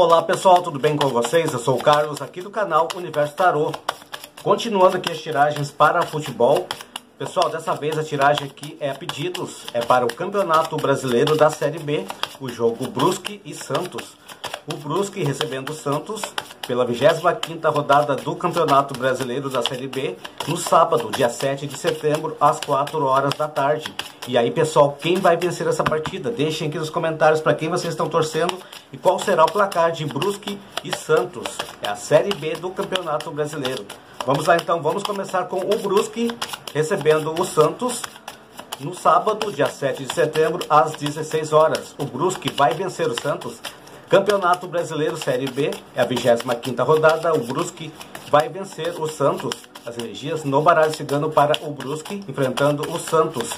Olá pessoal, tudo bem com vocês? Eu sou o Carlos, aqui do canal Universo Tarô. Continuando aqui as tiragens para futebol. Pessoal, dessa vez a tiragem aqui é a pedidos, é para o Campeonato Brasileiro da Série B, o jogo Brusque e Santos. O Brusque recebendo o Santos pela 25ª rodada do Campeonato Brasileiro da Série B, no sábado, dia 7 de setembro, às 4 horas da tarde. E aí, pessoal, quem vai vencer essa partida? Deixem aqui nos comentários para quem vocês estão torcendo e qual será o placar de Brusque e Santos. É a Série B do Campeonato Brasileiro. Vamos lá então, vamos começar com o Brusque recebendo o Santos no sábado, dia 7 de setembro, às 16 horas. O Brusque vai vencer o Santos Campeonato Brasileiro Série B é a 25ª rodada. O Brusque vai vencer o Santos. As energias no baralho cigano para o Brusque, enfrentando o Santos.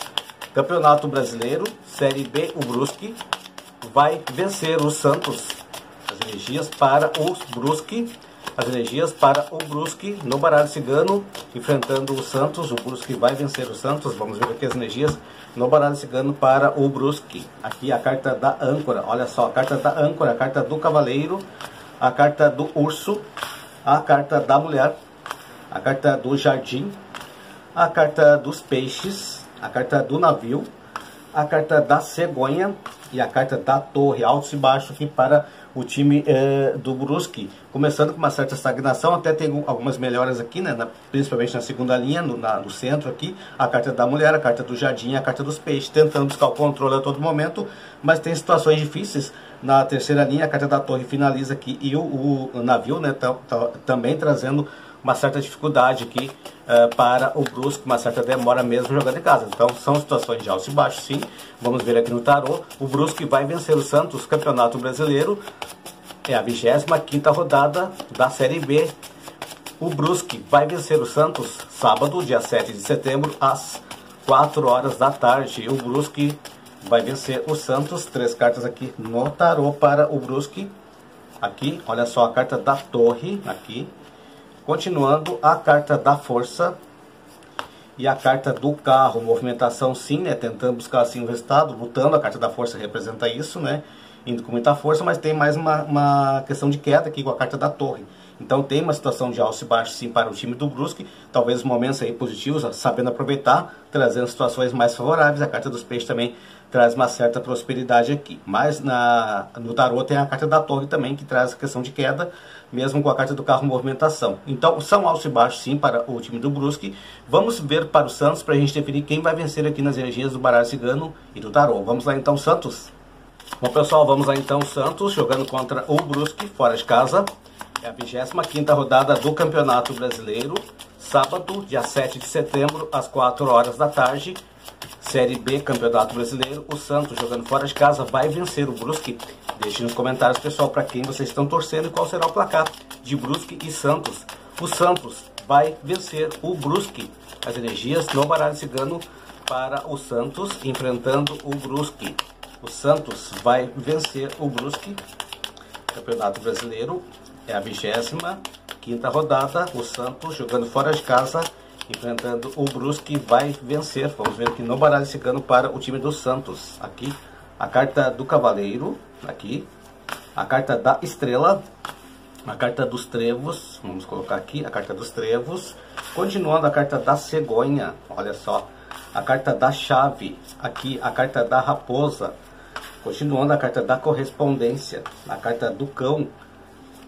Campeonato Brasileiro Série B, o Brusque vai vencer o Santos. As energias para o Brusque as energias para o Brusque no baralho cigano, enfrentando o Santos. O Brusque vai vencer o Santos. Vamos ver aqui as energias no baralho cigano para o Brusque. Aqui a carta da âncora. Olha só, a carta da âncora, a carta do cavaleiro, a carta do urso, a carta da mulher, a carta do jardim, a carta dos peixes, a carta do navio, a carta da cegonha e a carta da torre, altos e baixos aqui para o time é, do Brusque, começando com uma certa estagnação, até tem algumas melhoras aqui, né, na, principalmente na segunda linha, no, na, no centro aqui, a carta da mulher, a carta do jardim, a carta dos peixes, tentando buscar o controle a todo momento, mas tem situações difíceis na terceira linha, a carta da torre finaliza aqui e o, o navio, né, tá, tá, também trazendo uma certa dificuldade aqui uh, para o Brusque, uma certa demora mesmo jogando em casa. Então são situações de alto e baixo, sim. Vamos ver aqui no tarô. O Brusque vai vencer o Santos, Campeonato Brasileiro. É a 25ª rodada da Série B. O Brusque vai vencer o Santos sábado, dia 7 de setembro, às 4 horas da tarde. O Brusque vai vencer o Santos. Três cartas aqui no tarô para o Brusque. Aqui, olha só a carta da torre, aqui, Continuando, a carta da força e a carta do carro, movimentação sim, né, tentando buscar assim o resultado, lutando, a carta da força representa isso, né, indo com muita força, mas tem mais uma, uma questão de queda aqui com a carta da torre. Então tem uma situação de alto e baixo sim para o time do Brusque, talvez os momentos aí positivos, sabendo aproveitar, trazendo situações mais favoráveis. A carta dos peixes também traz uma certa prosperidade aqui. Mas na, no tarot tem a carta da torre também, que traz a questão de queda, mesmo com a carta do carro movimentação. Então são altos e baixos sim para o time do Brusque. Vamos ver para o Santos para a gente definir quem vai vencer aqui nas energias do baralho cigano e do tarot. Vamos lá então, Santos. Bom pessoal, vamos lá então, Santos jogando contra o Brusque, fora de casa. É a 25ª rodada do Campeonato Brasileiro, sábado, dia 7 de setembro, às 4 horas da tarde. Série B, Campeonato Brasileiro, o Santos jogando fora de casa vai vencer o Brusque. Deixe nos comentários, pessoal, para quem vocês estão torcendo e qual será o placar de Brusque e Santos. O Santos vai vencer o Brusque. As energias no baralho cigano para o Santos, enfrentando o Brusque. O Santos vai vencer o Brusque. Campeonato Brasileiro é a 25 quinta rodada. O Santos jogando fora de casa enfrentando o Brusque, vai vencer. Vamos ver aqui no baralho cigano para o time do Santos. Aqui a carta do Cavaleiro, aqui a carta da Estrela, a carta dos Trevos, vamos colocar aqui a carta dos Trevos. Continuando a carta da Cegonha, olha só, a carta da Chave, aqui a carta da Raposa. Continuando a carta da Correspondência, a carta do Cão,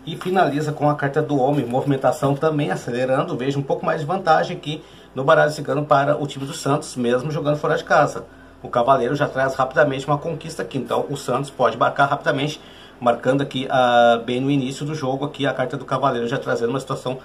e finaliza com a carta do homem, movimentação também acelerando. Veja um pouco mais de vantagem aqui no baralho cigano para o time do Santos, mesmo jogando fora de casa. O Cavaleiro já traz rapidamente uma conquista aqui, então o Santos pode marcar rapidamente, marcando aqui uh, bem no início do jogo aqui a carta do Cavaleiro já trazendo uma situação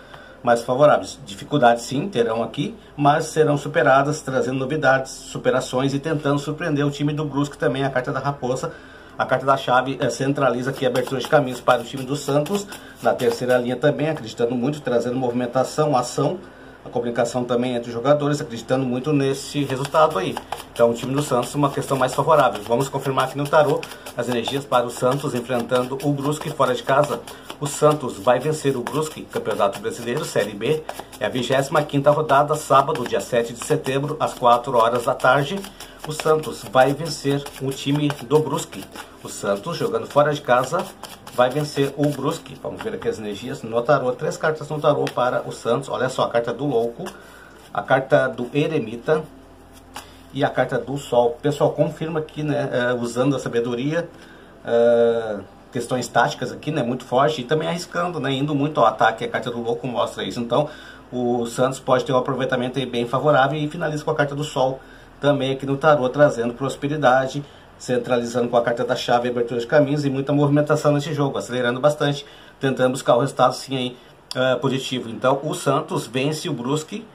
mais favorável. Dificuldades sim terão aqui, mas serão superadas, trazendo novidades, superações e tentando surpreender o time do Brusque também, a carta da Raposa, a carta da chave é, centraliza aqui abertura de caminhos para o time do Santos. Na terceira linha também, acreditando muito, trazendo movimentação, ação, a comunicação também entre os jogadores, acreditando muito nesse resultado aí. Então, o time do Santos, uma questão mais favorável. Vamos confirmar aqui no tarô as energias para o Santos enfrentando o Brusque fora de casa. O Santos vai vencer o Brusque, Campeonato Brasileiro, Série B. É a 25ª rodada, sábado, dia 7 de setembro, às 4 horas da tarde o Santos vai vencer o time do Brusque. O Santos, jogando fora de casa, vai vencer o Brusque. Vamos ver aqui as energias no tarô. Três cartas no tarô para o Santos. Olha só, a carta do Louco, a carta do Eremita e a carta do Sol. Pessoal, confirma aqui, né, é, usando a sabedoria, é, questões táticas aqui, né, muito forte e também arriscando, né, indo muito ao ataque. A carta do Louco mostra isso. Então, o Santos pode ter um aproveitamento bem favorável e finaliza com a carta do Sol também aqui no tarô, trazendo prosperidade, centralizando com a carta da chave, abertura de caminhos e muita movimentação nesse jogo, acelerando bastante, tentando buscar o resultado sim aí uh, positivo. Então o Santos vence o Brusque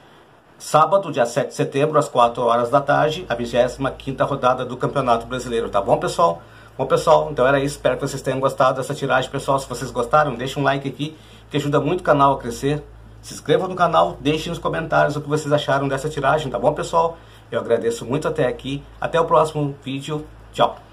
sábado, dia 7 de setembro, às 4 horas da tarde, a 25 rodada do Campeonato Brasileiro, tá bom pessoal? Bom pessoal, então era isso, espero que vocês tenham gostado dessa tiragem, pessoal, se vocês gostaram, deixa um like aqui, que ajuda muito o canal a crescer, se inscreva no canal, deixem nos comentários o que vocês acharam dessa tiragem, tá bom pessoal? Eu agradeço muito até aqui, até o próximo vídeo, Tchau.